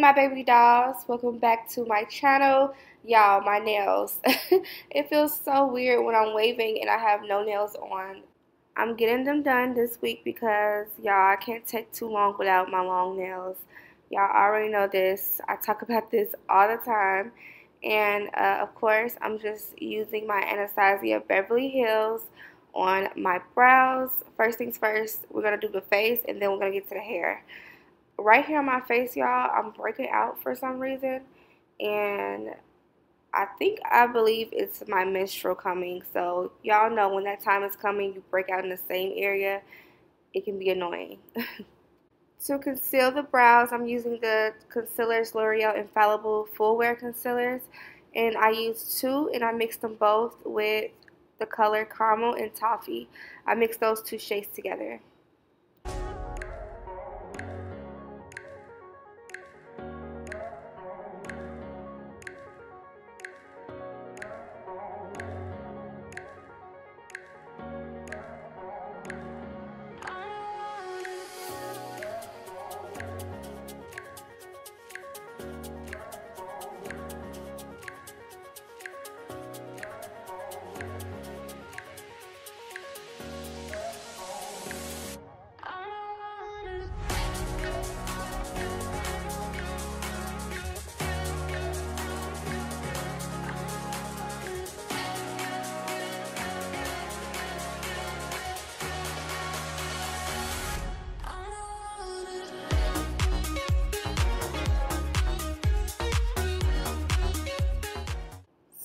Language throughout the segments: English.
My baby dolls, welcome back to my channel. Y'all, my nails. it feels so weird when I'm waving and I have no nails on. I'm getting them done this week because y'all I can't take too long without my long nails. Y'all already know this. I talk about this all the time. And uh, of course, I'm just using my Anastasia Beverly Hills on my brows. First things first, we're to do the face and then we're to get to the hair right here on my face, y'all, I'm breaking out for some reason. And I think, I believe it's my menstrual coming. So y'all know when that time is coming, you break out in the same area. It can be annoying. to conceal the brows, I'm using the concealers L'Oreal Infallible Full Wear Concealers. And I used two and I mixed them both with the color Caramel and Toffee. I mixed those two shades together.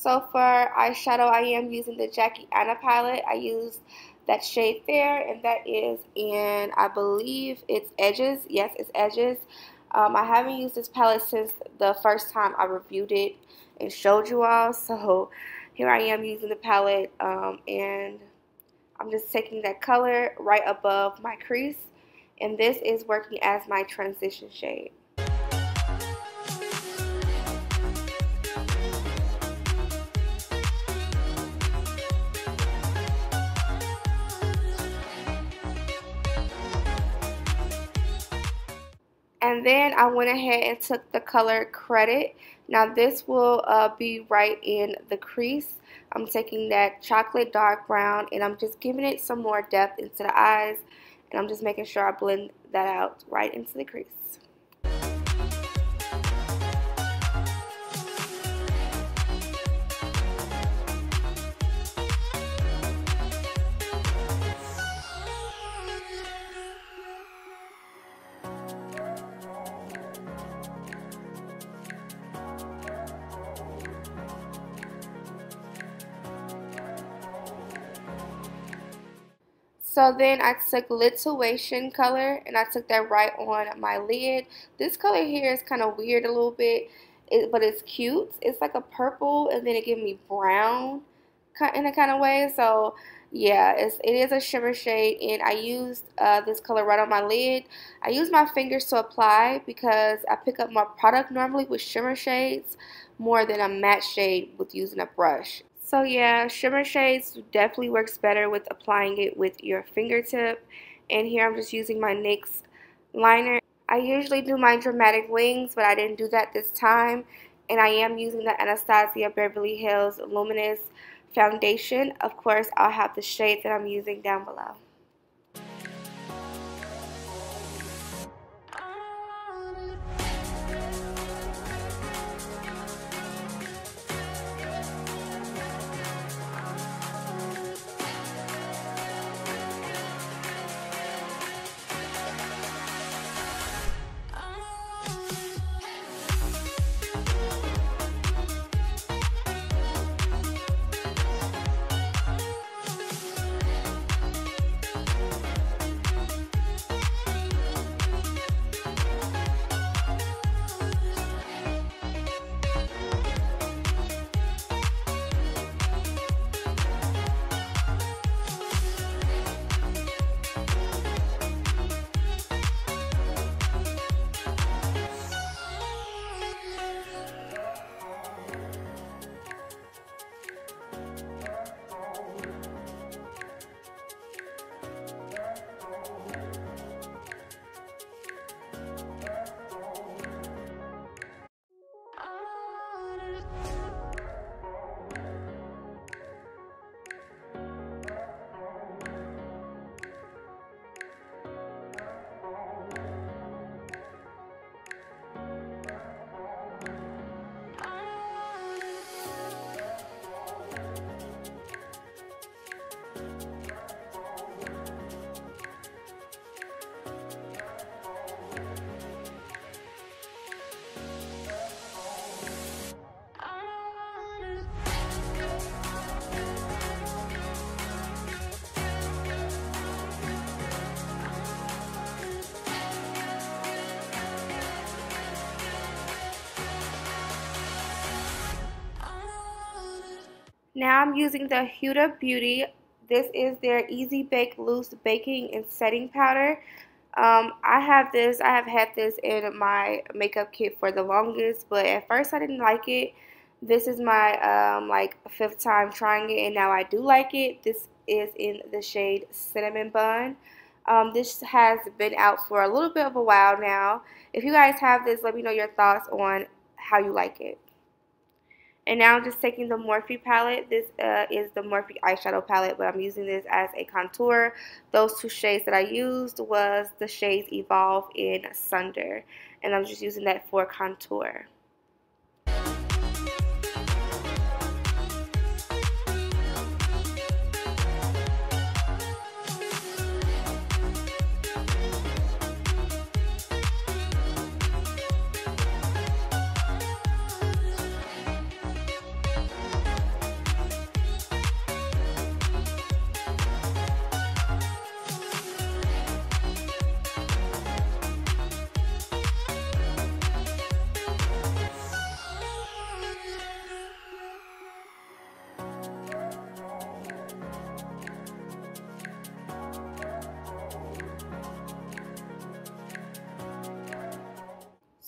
So for eyeshadow, I am using the Jackie Aina palette. I used that shade there, and that is in, I believe it's Edges. Yes, it's Edges. Um, I haven't used this palette since the first time I reviewed it and showed you all. So here I am using the palette, um, and I'm just taking that color right above my crease. And this is working as my transition shade. And then I went ahead and took the color Credit. Now this will uh, be right in the crease. I'm taking that chocolate dark brown and I'm just giving it some more depth into the eyes. And I'm just making sure I blend that out right into the crease. So then I took Lituation color and I took that right on my lid. This color here is kind of weird a little bit, it, but it's cute. It's like a purple and then it gives me brown in a kind of way. So yeah, it's, it is a shimmer shade and I used uh, this color right on my lid. I use my fingers to apply because I pick up my product normally with shimmer shades more than a matte shade with using a brush. So yeah, shimmer shades definitely works better with applying it with your fingertip. And here I'm just using my NYX liner. I usually do my dramatic wings, but I didn't do that this time. And I am using the Anastasia Beverly Hills Luminous Foundation. Of course, I'll have the shade that I'm using down below. Now I'm using the Huda Beauty. This is their Easy Bake Loose Baking and Setting Powder. Um, I have this, I have had this in my makeup kit for the longest, but at first I didn't like it. This is my um, like fifth time trying it, and now I do like it. This is in the shade Cinnamon Bun. Um, this has been out for a little bit of a while now. If you guys have this, let me know your thoughts on how you like it. And now I'm just taking the Morphe palette. This uh, is the Morphe eyeshadow palette, but I'm using this as a contour. Those two shades that I used was the shades Evolve in Sunder. And I'm just using that for contour.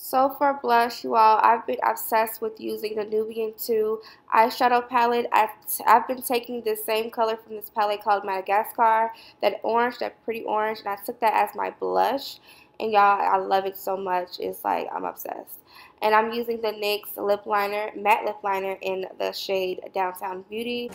So for blush, you all, I've been obsessed with using the Nubian 2 eyeshadow palette. I've, I've been taking this same color from this palette called Madagascar, that orange, that pretty orange, and I took that as my blush. And y'all, I love it so much. It's like, I'm obsessed. And I'm using the NYX lip liner, matte lip liner in the shade Downtown Beauty.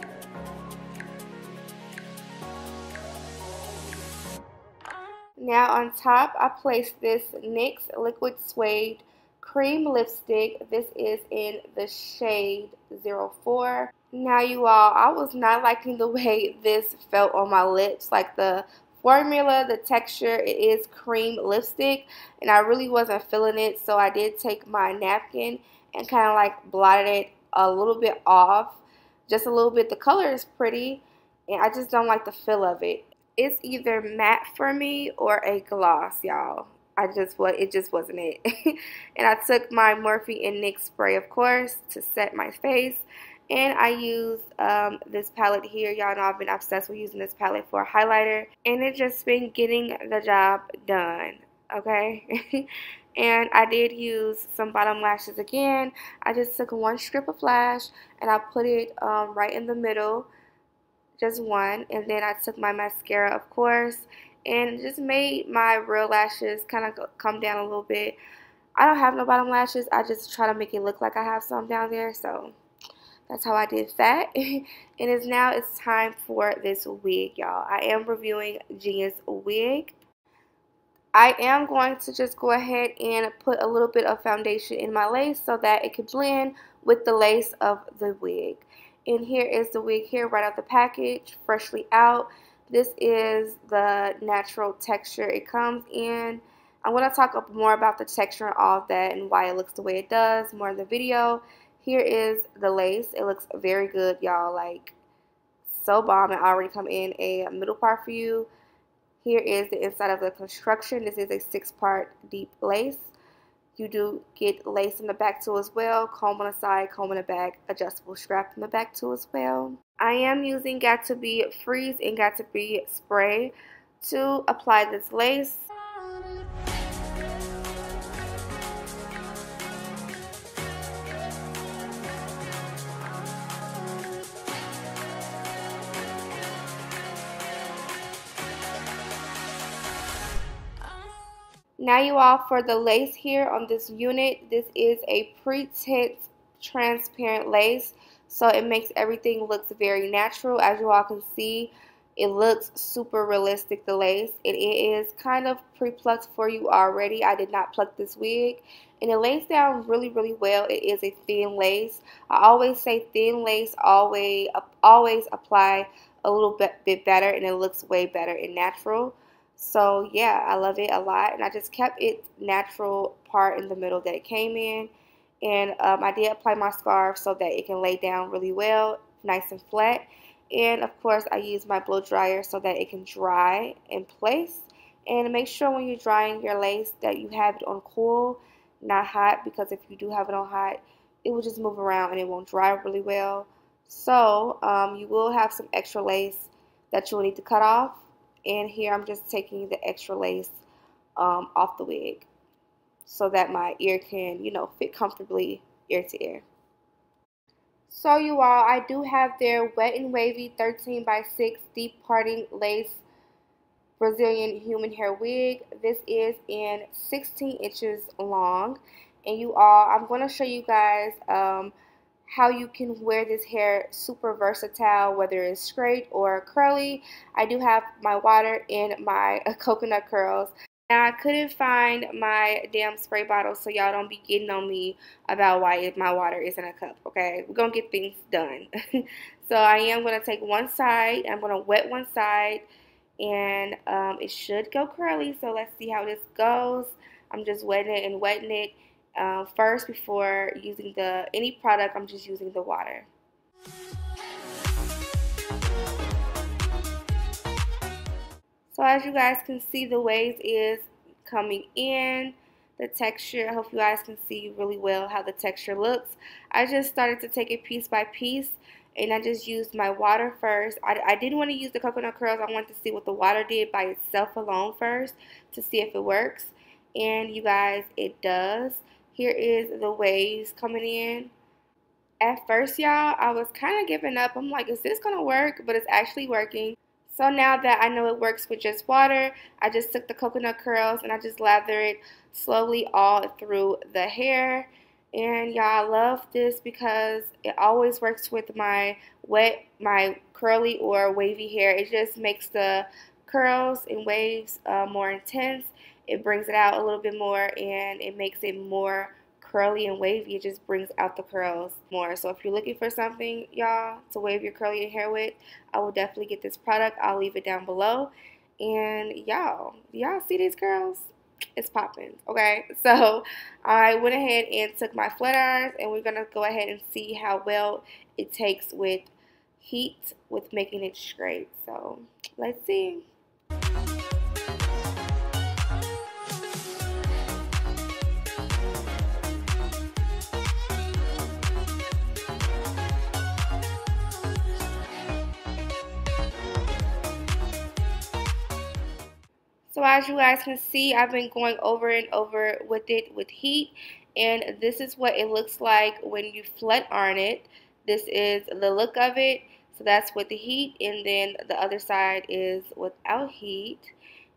Now on top, I placed this NYX Liquid Suede cream lipstick. This is in the shade 04. Now you all, I was not liking the way this felt on my lips. Like the formula, the texture, it is cream lipstick. And I really wasn't feeling it. So I did take my napkin and kind of like blotted it a little bit off. Just a little bit. The color is pretty. And I just don't like the feel of it. It's either matte for me or a gloss, y'all. I just what it just wasn't it. and I took my Morphe and NYX spray, of course, to set my face. And I used um, this palette here. Y'all know I've been obsessed with using this palette for a highlighter. And it just been getting the job done. Okay. and I did use some bottom lashes again. I just took one strip of lash and I put it um, right in the middle. Just one. And then I took my mascara, of course and just made my real lashes kind of come down a little bit. I don't have no bottom lashes. I just try to make it look like I have some down there. So that's how I did that. and it's now it's time for this wig, y'all. I am reviewing Genius wig. I am going to just go ahead and put a little bit of foundation in my lace so that it can blend with the lace of the wig. And here is the wig here right out the package, freshly out. This is the natural texture it comes in. I'm going to talk more about the texture and all of that and why it looks the way it does more in the video. Here is the lace. It looks very good, y'all. Like, so bomb. It already come in a middle part for you. Here is the inside of the construction. This is a six-part deep lace. You do get lace in the back too as well, comb on the side, comb in the back, adjustable strap in the back too as well. I am using Got2b Freeze and Got2b Spray to apply this lace. Now you all for the lace here on this unit, this is a pre-tint transparent lace. So it makes everything looks very natural. As you all can see, it looks super realistic, the lace. And it is kind of pre-plucked for you already. I did not pluck this wig. And it lays down really, really well. It is a thin lace. I always say thin lace always, always apply a little bit, bit better and it looks way better and natural. So yeah, I love it a lot. And I just kept it natural part in the middle that it came in. And um, I did apply my scarf so that it can lay down really well, nice and flat. And of course, I use my blow dryer so that it can dry in place. And make sure when you're drying your lace that you have it on cool, not hot, because if you do have it on hot, it will just move around and it won't dry really well. So um, you will have some extra lace that you'll need to cut off. And here I'm just taking the extra lace um, off the wig so that my ear can, you know, fit comfortably ear to ear. So you all, I do have their Wet and Wavy 13 by 6 deep parting lace Brazilian human hair wig. This is in 16 inches long. And you all, I'm going to show you guys um, how you can wear this hair super versatile, whether it's straight or curly. I do have my water and my coconut curls. Now, I couldn't find my damn spray bottle, so y'all don't be getting on me about why my water is in a cup, okay? We're going to get things done. so I am going to take one side. I'm going to wet one side, and um, it should go curly. So let's see how this goes. I'm just wetting it and wetting it uh, first before using the any product. I'm just using the water. So as you guys can see, the waves is coming in. The texture, I hope you guys can see really well how the texture looks. I just started to take it piece by piece and I just used my water first. I, I didn't want to use the coconut curls. I wanted to see what the water did by itself alone first to see if it works. And you guys, it does. Here is the waves coming in. At first, y'all, I was kind of giving up. I'm like, is this going to work? But it's actually working. So now that I know it works with just water, I just took the coconut curls and I just lather it slowly all through the hair. And y'all, I love this because it always works with my wet, my curly or wavy hair. It just makes the curls and waves uh, more intense. It brings it out a little bit more and it makes it more curly and wavy, it just brings out the curls more. So if you're looking for something, y'all, to wave your curly hair with, I will definitely get this product. I'll leave it down below. And y'all, y'all see these curls? It's popping, okay? So I went ahead and took my flat irons and we're going to go ahead and see how well it takes with heat with making it straight. So let's see. So as you guys can see, I've been going over and over with it with heat. And this is what it looks like when you flat iron it. This is the look of it. So that's with the heat. And then the other side is without heat.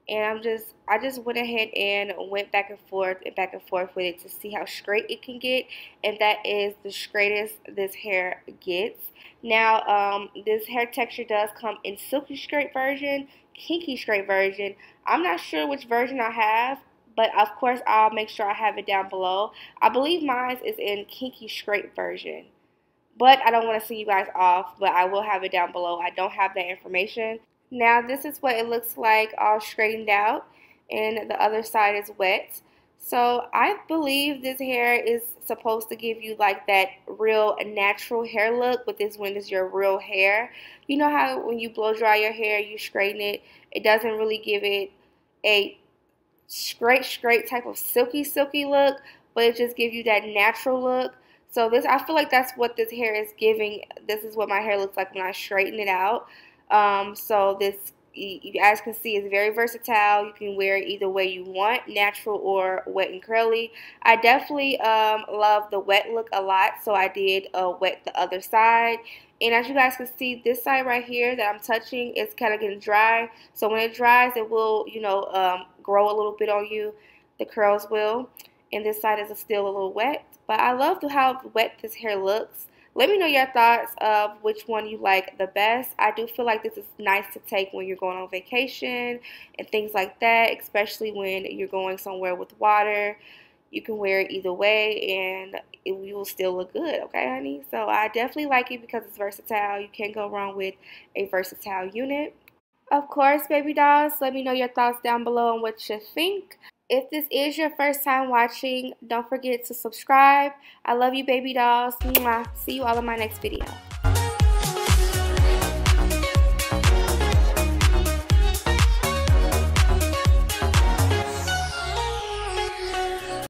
And I'm just, I just went ahead and went back and forth and back and forth with it to see how straight it can get. And that is the straightest this hair gets. Now, um, this hair texture does come in silky straight version, kinky straight version. I'm not sure which version I have, but of course I'll make sure I have it down below. I believe mine is in kinky straight version. But I don't want to see you guys off, but I will have it down below. I don't have that information. Now this is what it looks like all straightened out and the other side is wet. So I believe this hair is supposed to give you like that real natural hair look, but this one is your real hair. You know how when you blow dry your hair, you straighten it, it doesn't really give it a straight, straight type of silky, silky look, but it just gives you that natural look. So this, I feel like that's what this hair is giving. This is what my hair looks like when I straighten it out. Um, so this you guys can see it's very versatile. You can wear it either way you want, natural or wet and curly. I definitely um, love the wet look a lot, so I did uh, wet the other side. And as you guys can see, this side right here that I'm touching is kind of getting dry. So when it dries, it will, you know, um, grow a little bit on you. The curls will. And this side is still a little wet. But I love how wet this hair looks. Let me know your thoughts of which one you like the best. I do feel like this is nice to take when you're going on vacation and things like that, especially when you're going somewhere with water. You can wear it either way and it, will still look good, okay, honey? So I definitely like it because it's versatile. You can't go wrong with a versatile unit. Of course, baby dolls, let me know your thoughts down below on what you think. If this is your first time watching, don't forget to subscribe. I love you, baby dolls. See you all in my next video.